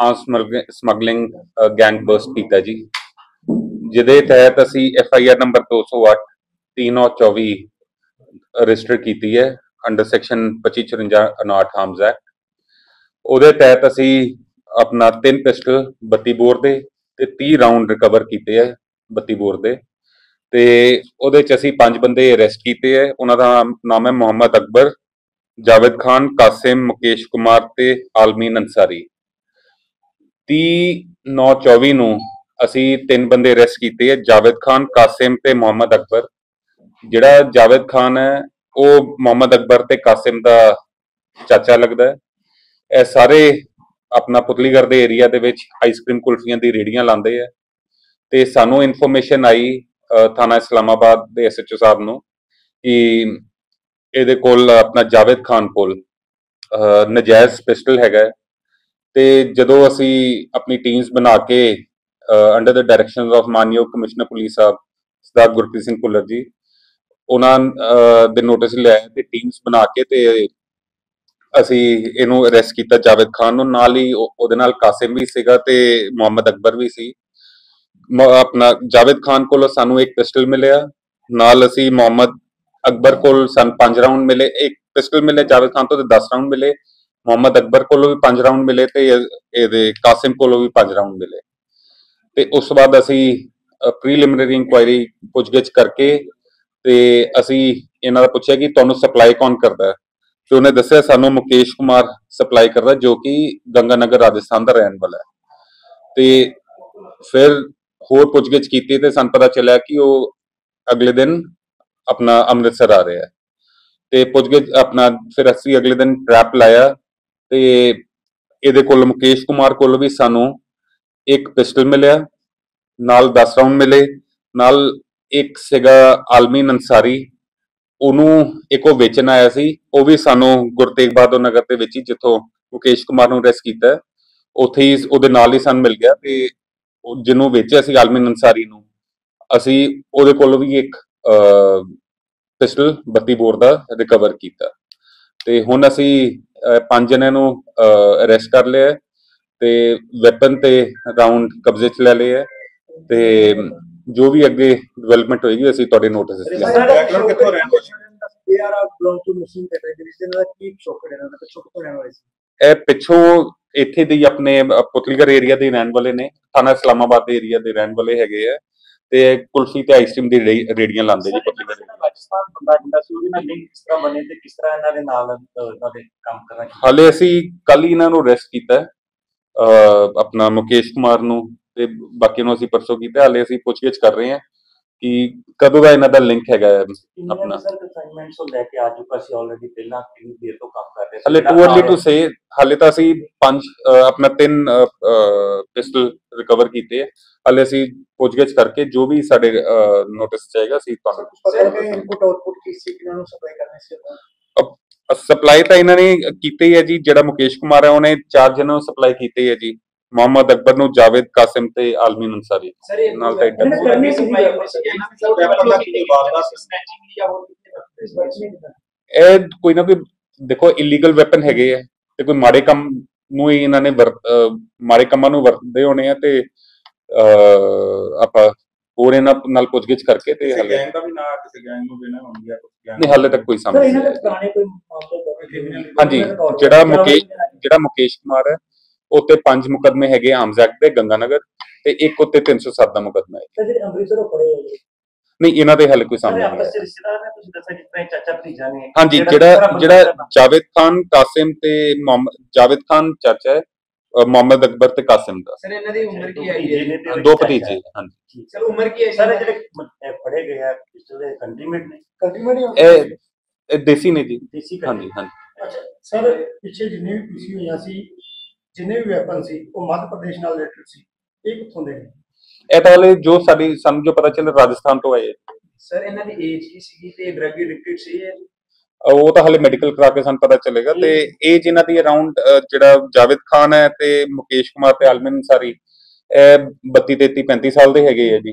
ਆਰਮ smuggling gang bust ਕੀਤਾ ਜੀ। ਜਿਹਦੇ ਤਹਿਤ ਅਸੀਂ F I R number 208 3924 register ਕੀਤੀ ਹੈ ਅੰਡਰ ਸੈਕਸ਼ਨ 2554 ਅਨਾਟ ਆਰਮਸ ਐਕਟ ਉਹਦੇ ਤਹਿਤ ਅਸੀਂ ਆਪਣਾ ਤਿੰਨ ਪਿਸਟਲ 32 ਬੋਰ ਦੇ ਤੇ 30 ਰਾਉਂਡ ਰਿਕਵਰ ਕੀਤੇ ਹੈ 32 ਬੋਰ ਦੇ। ਤੇ ਉਹਦੇ ਚ ਅਸੀਂ ਪੰਜ ਬੰਦੇ ਅਰੈਸਟ ਕੀਤੇ ਹੈ। ਉਹਨਾਂ ਦਾ ਨਾਮ ਹੈ ਮੁਹੰਮਦ ਅਕਬਰ, ਜਾਵੇਦ ਖਾਨ, ਕਾਸਿਮ, ਮੁਕੇਸ਼ ਕੁਮਾਰ ਤੇ ਆਲਮੀਨ ਅੰਸਾਰੀ 30 9 24 ਨੂੰ ਅਸੀਂ ਤਿੰਨ ਬੰਦੇ ਅਰੈਸਟ ਕੀਤੇ ਹੈ ਜਾਵੇਦ ਖਾਨ ਕਾਸਿਮ ਤੇ ਮੁਹੰਮਦ ਅਕਬਰ। ਜਿਹੜਾ ਜਾਵੇਦ ਖਾਨ ਹੈ ਉਹ ਮੁਹੰਮਦ ਅਕਬਰ ਤੇ ਕਾਸਿਮ ਦਾ ਚਾਚਾ ਲੱਗਦਾ ਹੈ। ਇਹ ਸਾਰੇ ਆਪਣਾ ਪੁਤਲੀਗੜ੍ਹ ਦੇ ਏਰੀਆ ਦੇ ਵਿੱਚ ਆਈਸਕ੍ਰੀਮ ਕੁਲਫੀਆਂ ਦੀ ਰੇੜੀਆਂ ਲਾਉਂਦੇ ਆ। ਤੇ ਸਾਨੂੰ ਇਨਫੋਰਮੇਸ਼ਨ ਆਈ ਥਾਣਾ ਇਸਲਾਮਾਬਾਦ ਦੇ ਐਸਐਚਓ ਸਾਹਿਬ ਨੂੰ ਕਿ ਇਹਦੇ ਕੋਲ ਆਪਣਾ ਜਾਵੇਦ ਖਾਨ ਕੋਲ ਅ, ਨਜਾਇਜ਼ ਪਿਸਟਲ ਹੈਗਾ ਤੇ ਜਦੋਂ ਅਸੀਂ ਆਪਣੀ ਟੀਮਸ ਬਣਾ ਕੇ ਅੰਡਰ ਦ ਡਾਇਰੈਕਸ਼ਨਸ ਆਫ ਮਾਨਯੋਗ ਕਮਿਸ਼ਨਰ ਪੁਲਿਸ ਸਾਹਿਬ, ਸਰਦਾਰ ਗੁਰਪ੍ਰੀਤ ਸਿੰਘ ਭੁੱਲਰ ਜੀ, ਉਹਨਾਂ ਦੇ ਨੋਟਿਸ ਲਿਆ ਤੇ ਟੀਮਸ ਬਣਾ ਕੇ ਤੇ ਅਸੀਂ ਇਹਨੂੰ ਅਰੈਸਟ ਕੀਤਾ ਜਾਵੇਦ ਖਾਨ ਨੂੰ। ਨਾਲ ਹੀ ਉਹ- ਉਹਦੇ ਨਾਲ ਕਾਸਿਮ ਵੀ ਸੀਗਾ ਤੇ ਮੁਹੰਮਦ ਅਕਬਰ ਵੀ ਸੀ। ਆਪਣਾ ਜਾਵੇਦ ਖਾਨ ਕੋਲੋਂ ਸਾਨੂੰ ਇੱਕ ਪਿਸਟਲ ਮਿਲਿਆ। ਨਾਲ ਅਸੀਂ ਮੁਹੰਮਦ ਅਕਬਰ ਕੋਲ ਸਾਨੂੰ 5 ਰਾਉਂਡ ਮਿਲੇ। ਇੱਕ ਪਿਸਟਲ ਮਿਲੇ ਜਾਵੇਦ ਖਾਨ ਤੋਂ ਤੇ 10 ਰਾਉਂਡ ਮਿਲੇ। ਮੁਹੰਮਦ ਅਕਬਰ ਕੋਲੋਂ ਵੀ 5 ਰਾਉਂਡ ਮਿਲੇ ਤੇ ਇਹਦੇ ਕਾਸਿਮ ਕੋਲੋਂ ਵੀ 5 ਰਾਉਂਡ ਮਿਲੇ। ਤੇ ਉਸ ਤੋਂ ਬਾਅਦ ਅਸੀਂ ਪ੍ਰੀਲਿਮਿਨਰੀ ਇਨਕੁਆਇਰੀ ਪੁੱਛਗਿੱਛ ਕਰਕੇ ਤੇ ਅਸੀਂ ਇਹਨਾਂ ਦਾ ਪੁੱਛਿਆ ਕਿ ਤੁਹਾਨੂੰ ਸਪਲਾਈ ਕੌਣ ਕਰਦਾ? ਹੈ ਤੇ ਉਹਨੇ ਦੱਸਿਆ ਸਾਨੂੰ ਮੁਕੇਸ਼ ਕੁਮਾਰ ਸਪਲਾਈ ਕਰਦਾ, ਜੋ ਕਿ ਗੰਗਾਨਗਰ ਰਾਜਸਥਾਨ ਦਾ ਰਹਿਣ ਵਾਲਾ ਹੈ। ਤੇ ਫਿਰ ਹੋਰ ਪੁੱਛਗਿੱਛ ਕੀਤੀ ਤੇ ਸਾਨੂੰ ਪਤਾ ਚੱਲਿਆ ਕਿ ਉਹ ਅਗਲੇ ਦਿਨ ਆਪਣਾ ਅੰਮ੍ਰਿਤਸਰ ਆ ਰਿਹਾ ਹੈ। ਤੇ ਪੁੱਛਗਿੱਛ ਆਪਣਾ, ਫਿਰ ਅਸੀਂ ਅਗਲੇ ਦਿਨ ਟ੍ਰੈਪ ਲਾਇਆ ਤੇ ਇਹਦੇ ਕੋਲ ਮੁਕੇਸ਼ ਕੁਮਾਰ ਕੋਲ ਵੀ ਸਾਨੂੰ ਇੱਕ ਪਿਸਟਲ ਮਿਲਿਆ, ਨਾਲ 10 ਰਾਉਂਡ ਮਿਲੇ, ਨਾਲ ਇੱਕ ਸੀਗਾ ਆਲਮੀਨ ਅੰਸਾਰੀ ਉਹਨੂੰ ਇੱਕ ਉਹ ਵੇਚਣ ਆਇਆ ਸੀ, ਉਹ ਵੀ ਸਾਨੂੰ ਗੁਰੂ ਤੇਗ ਬਹਾਦਰ ਨਗਰ ਦੇ ਵਿੱਚ ਹੀ ਜਿੱਥੋਂ ਮੁਕੇਸ਼ ਕੁਮਾਰ ਨੂੰ ਅਰੈਸਟ ਕੀਤਾ, ਉੱਥੇ ਹੀ ਉਹਦੇ ਨਾਲ ਹੀ ਸਾਨੂੰ ਮਿਲ ਗਿਆ ਤੇ ਜਿਹਨੂੰ ਵੇਚਿਆ ਸੀ ਆਲਮੀਨ ਅੰਸਾਰੀ ਨੂੰ, ਅਸੀਂ ਉਹਦੇ ਕੋਲੋਂ ਵੀ ਇੱਕ ਪਿਸਟਲ 32 ਬੋਰ ਦਾ ਰਿਕਵਰ ਕੀਤਾ। ਤੇ ਹੁਣ ਅਸੀਂ ਪੰਜ ਜਣਿਆਂ ਨੂੰ ਅਰੈਸਟ ਕਰ ਲਿਆ ਤੇ ਵੈਪਨ ਤੇ ਰਾਉਂਡ ਕਬਜ਼ੇ 'ਚ ਲੈ ਲਏ ਹੈ ਤੇ ਜੋ ਵੀ ਅੱਗੇ ਡਿਵੈਲਪਮੈਂਟ ਹੋਏਗੀ ਅਸੀਂ ਤੁਹਾਡੇ ਨੋਟਿਸ ਬੈਕਗ੍ਰਾਉਂਡ ਕਿੱਥੋਂ ਰਹਿਣ ਵਾਲੇ ਦਾ ਕੀ ਪਿਛੋਕੜ ਇਹਨਾਂ ਦਾ ਪਿਛੋਕੜ ਤੋਂ ਰਹਿਣ ਵਾਲੇ ਸੀ? ਇਹ ਪਿੱਛੋਂ ਇੱਥੇ ਦੀ ਆਪਣੇ ਅ, ਪੁਤਲੀਗੜ੍ਹ ਏਰੀਆ ਦੇ ਰਹਿਣ ਵਾਲੇ ਨੇ ਥਾਣਾ ਇਸਲਾਮਾਬਾਦ ਦੇ ਏਰੀਆ ਦੇ ਰਹਿਣ ਵਾਲੇ ਹੈਗੇ ਆ। ਤੇ ਕੁਲਫੀ ਤੇ ਆਈਸਕ੍ਰੀਮ ਦੀ ਰੇੜੀ- ਰੇੜੀਆਂ ਲਾਉਂਦੇ ਜੀ ਪੁਤਲੀਗੜ੍ਹ area। ਰਾਜਸਥਾਨ ਬੰਦਾ ਜਿਹੜਾ ਸੀ ਉਹਦੇ ਨਾਲ ਲਿੰਕ ਕਿਸ ਤਰ੍ਹਾਂ ਬਣੇ ਤੇ ਕਿਸ ਤਰ੍ਹਾਂ ਇਹਨਾਂ ਦੇ ਨਾਲ ਅਹ, ਇਹਨਾਂ ਦੇ ਕੰਮ ਕਰਨਾ ਹਾਲੇ ਅਸੀਂ ਕੱਲ ਹੀ ਇਹਨਾਂ ਨੂੰ ਅਰੈਸਟ ਕੀਤਾ ਹੈ ਆਪਣਾ ਮੁਕੇਸ਼ ਕੁਮਾਰ ਨੂੰ ਤੇ ਬਾਕੀ ਨੂੰ ਅਸੀਂ ਪਰਸੋਂ ਕੀਤਾ ਹਾਲੇ ਅਸੀਂ ਪੁੱਛਗਿੱਛ ਕਰ ਰਹੇ ਹਾਂ ਕਿ ਕਦੋਂ ਦਾ ਇਹਨਾਂ ਦਾ ਲਿੰਕ ਹੈਗਾ ਹੈ ਆਪਣਾ। ਆਪਣਾ ਸਰ ਅਸਾਈਨਮੈਂਟਸ ਤੋਂ ਲੈ ਕੇ ਆ ਚੁੱਕਾ ਸੀ ਆਲਰੇਡੀ ਪਹਿਲਾਂ ਕਿੰਨੀ ਦੇਰ ਤੋਂ ਕੰਮ ਕਰ ਰਹੇ ਸੀ ਹਾਲੇ ਟੂ ਅਰਲੀ ਟੂ ਸੇ ਹਾਲੇ ਤਾਂ ਅਸੀਂ ਪੰਜ ਆਪਣਾ ਤਿੰਨ ਪਿਸਟਲ ਰਿਕਵਰ ਕੀਤੇ ਹੈ ਹਾਲੇ ਅਸੀਂ ਪੁੱਛਗਿੱਛ ਕਰਕੇ ਜੋ ਵੀ ਸਾਡੇ ਨੋਟਿਸ ਚਾਹੇਗਾ ਅਸੀਂ ਤੁਹਾਨੂੰ ਇਨਪੁਟ ਆਉਟਪੁਟ ਕੀ ਸੀ? ਕਿਨਾਂ ਨੂੰ ਸਪਲਾਈ ਕਰਨੀ ਸੀ ਸਪਲਾਈ ਤਾਂ ਇਹਨਾਂ ਨੇ ਕੀਤੀ ਹੀ ਜੀ। ਜਿਹੜਾ ਮੁਕੇਸ਼ ਕੁਮਾਰ ਹੈ ਉਹਨੇ ਚਾਰ ਜਣਾਂ ਨੂੰ ਸਪਲਾਈ ਕੀਤੀ ਹੈ ਜੀ। ਮੁਹੰਮਦ ਅਕਬਰ ਨੂੰ ਜਾਵੇਦ ਕਾਸਿਮ ਤੇ ਆਲਮੀਨ ਅੰਸਾਰੀ ਸਰ ਇਹ ਨਾਲ ਤਾਂ ਕਿਸੇ ਇਹ ਕੋਈ ਨਾ ਕੋਈ ਦੇਖੋ ਇਲੀਗਲ ਵੈਪਨ ਹੈਗੇ ਆ। ਤੇ ਕੋਈ ਮਾੜੇ ਕੰਮ ਨੂੰ ਹੀ ਇਹਨਾਂ ਨੇ ਮਾੜੇ ਕੰਮਾਂ ਨੂੰ ਵਰਤਦੇ ਹੋਣੇ ਆ ਤੇ ਆਪਾਂ ਹੋਰ ਇਹਨਾਂ ਨਾਲ ਪੁੱਛਗਿੱਛ ਕਰਕੇ ਤੇ ਹਾਲੇ ਗੈਂਗ ਦਾ ਵੀ ਨਾ ਕਿਸੇ ਗੈਂਗ ਨੂੰ ਗਿਆ ਕੁਝ ਗੈਂਗ ਨਹੀਂ ਹਾਲੇ ਤੱਕ ਕੋਈ ਇਹਨਾਂ ਨਹੀਂ ਆਇਆ। ਪੁਰਾਣੇ ਕੋਈ ਮਾਮਲੇ ਹੋਵੇ ਹਾਂਜੀ, ਜਿਹੜਾ ਮੁਕੇਸ਼ ਜਿਹੜਾ ਮੁਕੇਸ਼ ਕੁਮਾਰ ਹੈ ਉੱਤੇ ਪੰਜ ਮੁਕਦਮੇ ਹੈਗੇ ਆਰਮਸ ਐਕਟ ਦੇ ਗੰਗਾਨਗਰ ਤੇ ਇੱਕ ਉੱਤੇ 307 ਦਾ ਮੁਕਦਮਾ ਹੈ ਤੇ ਜਿਹੜੇ ਅੰਮ੍ਰਿਤਸਰੋਂ ਫੜੇ ਹੋਏ ਨਹੀਂ ਇਹਨਾਂ ਦੇ ਹਾਲੇ ਕੋਈ ਸਾਹਮਣੇ ਨਹੀਂ ਆਪਸ ਆਇਆ ਵਿੱਚ ਰਿਸ਼ਤੇਦਾਰ ਨੇ ਤੁਸੀਂ ਦੱਸਿਆ ਜਿਸ ਤਰ੍ਹਾਂ ਇਹ ਚਾਚਾ ਭਤੀਜਾ ਨੇ ਹਾਂਜੀ ਜਿਹੜਾ ਜਿਹੜਾ ਜਾਵੇਦ ਖਾਨ ਕਾਸਿਮ ਤੇ ਮੁਹੰਮਦ ਜਾਵੇਦ ਖਾਨ ਚਾਚਾ ਹੈ ਮੁਹੰਮਦ ਅਕਬਰ ਤੇ ਕਾਸਿਮ ਦਾ। ਸਰ ਇਹਨਾਂ ਦੀ ਉਮਰ ਕੀ ਹੈ? ਨੇ ਤੇ ਦੋ ਹੈ। ਭਤੀਜੇ ਹਾਂਜੀ। ਸਰ ਉਮਰ ਕੀ ਹੈ ਸਰ ਜਿਹੜੇ ਫੜੇ ਗਏ ਆ ਪਿਸਟਲ ਦੇ ਕੰਟਰੀਮੈਂਟ ਨੇ। ਕੰਟਰੀਮੈਂਟ ਇਹ ਇਹ ਦੇਸੀ ਨੇ ਜੀ। ਦੇਸੀ ਹਾਂਜੀ ਹਾਂਜੀ। ਅੱਛਾ ਸਰ ਪਿੱਛੇ ਜਿੰਨੇ ਵੀ ਪੀਸੀ ਹੋਈਆਂ ਸੀ ਜਿੰਨੇ ਵੀ ਵੈਪਨ ਸੀ ਉਹ ਮੱਧ ਪ੍ਰਦੇਸ਼ ਨਾਲ ਰਿਲੇਟਡ ਸੀ ਇਹ ਕਿੱਥੋਂ ਦੇ ਨੇ? ਇਹ ਤਾਂ ਹਾਲੇ ਜੋ ਸਾਡੀ ਸਾਨੂੰ ਜੋ ਪਤਾ ਚੱਲ ਰਾਜਸਥਾਨ ਤੋਂ ਆਏ ਸਰ ਇਹਨਾਂ ਦੀ ਏਜ ਕੀ ਸੀਗੀ ਤੇ ਡਰਗ ਐਡਿਕਟਡ ਸੀ ਇਹ? ਉਹ ਤਾਂ ਹਾਲੇ ਮੈਡੀਕਲ ਕਰਾ ਕੇ ਸਾਨੂੰ ਪਤਾ ਚੱਲੇਗਾ ਤੇ ਏਜ ਇਹਨਾਂ ਦੀ ਅਰਾਊਂਡ ਜਿਹੜਾ ਜਾਵੇਦ ਖਾਨ ਹੈ ਤੇ ਮੁਕੇਸ਼ ਕੁਮਾਰ ਤੇ ਆਲਮਨ ਅੰਸਾਰੀ ਇਹ 32 33 35 ਸਾਲ ਦੇ ਹੈਗੇ ਆ ਜੀ।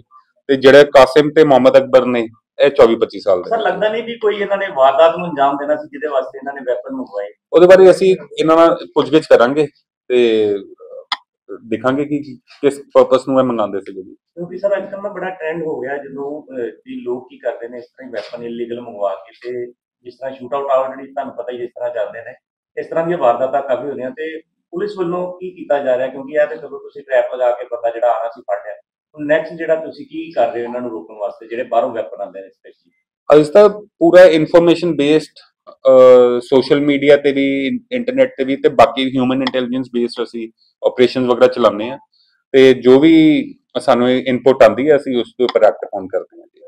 ਤੇ ਜਿਹੜੇ ਕਾਸਿਮ ਤੇ ਮੁਹੰਮਦ ਅਕਬਰ ਨੇ ਇਹ 24 25 ਸਾਲ ਦੇ। ਸਰ ਲੱਗਦਾ ਨਹੀਂ ਵੀ ਕੋਈ ਇਹਨਾਂ ਨੇ ਵਾਰਦਾਤ ਨੂੰ ਅੰਜਾਮ ਦੇਣਾ ਸੀ ਜਿਹਦੇ ਵਾਸਤੇ ਇਹਨਾਂ ਨੇ ਵੈਪਨ ਮੰਗਵਾਏ? ਉਹਦੇ ਬਾਰੇ ਅਸੀਂ ਇਹਨਾਂ ਨਾਲ ਪੁੱਛਗਿੱਛ ਕਰਾਂਗੇ ਤੇ ਦੇਖਾਂਗੇ ਕਿ ਕਿਸ ਪਰਪਸ ਨੂੰ ਇਹ ਮੰਗਾਉਂਦੇ ਸੀਗੇ ਜੀ। ਕਿਉਂਕਿ ਸਰ ਅੱਜ ਕੱਲ੍ਹ ਨਾ ਬੜਾ ਟ੍ਰੈਂਡ ਹੋ ਗਿਆ ਜਦੋਂ ਵੀ ਲੋਕ ਕੀ ਕਰਦੇ ਨੇ ਇਸ ਤਰ੍ਹਾਂ ਹੀ ਵੈਪਨ ਇਲੀਗਲ ਮੰਗਵਾ ਕੇ ਤੇ ਜਿਸ ਤਰ੍ਹਾਂ ਸ਼ੂਟ ਆਊਟ ਆਲਰੇਡੀ ਤੁਹਾਨੂੰ ਪਤਾ ਹੀ ਜਿਸ ਤਰ੍ਹਾਂ ਚੱਲਦੇ ਨੇ ਇਸ ਤਰ੍ਹਾਂ ਦੀਆਂ ਵਾਰਦਾਤਾਂ ਕਾਫੀ ਹੋ ਰਹੀਆਂ ਤੇ ਪੁਲਿਸ ਵੱਲੋਂ ਕੀ ਕੀਤਾ ਜਾ ਰਿਹਾ? ਕਿਉਂਕਿ ਇਹ ਤੇ ਚਲੋ ਤੁਸੀਂ ਟ੍ਰੈਪ ਲਗਾ ਕੇ ਬੰਦਾ ਜਿਹੜਾ ਆਣਾ ਸੀ ਫੜ ਲਿਆ ਹੁਣ ਨੈਕਸਟ ਜਿਹੜਾ ਤੁਸੀਂ ਕੀ ਕਰ ਰਹੇ ਹੋ ਇਹਨਾਂ ਨੂੰ ਰੋਕਣ ਵਾਸਤੇ ਜਿਹੜੇ ਬਾਹਰੋਂ ਵੈਪਨ ਆਉਂਦੇ ਨੇ ਸਪੈਸ਼ਲੀ ਅੱਜ ਪੂਰਾ ਇਨਫੋਰਮੇਸ਼ਨ ਬੇਸਡ ਸੋਸ਼ਲ ਮੀਡੀਆ ਤੇ ਵੀ ਇੰਟਰਨੈਟ ਤੇ ਵੀ ਤੇ ਬਾਕੀ ਹਿਊਮਨ ਇੰਟੈਲੀਜੈਂਸ ਬੇਸਡ ਅਸੀਂ ਆਪਰੇਸ਼ਨਸ ਵਗੈਰਾ ਚਲਾਉਂਦੇ ਆ ਤੇ ਜੋ ਵੀ ਸਾਨੂੰ ਇਨਪੁਟ ਆਉਂਦੀ ਹੈ, ਅਸੀਂ ਉਸ ਦੇ ਉੱਪਰ ਐਕਟ ਔਨ ਕਰਦੇ ਹਾਂ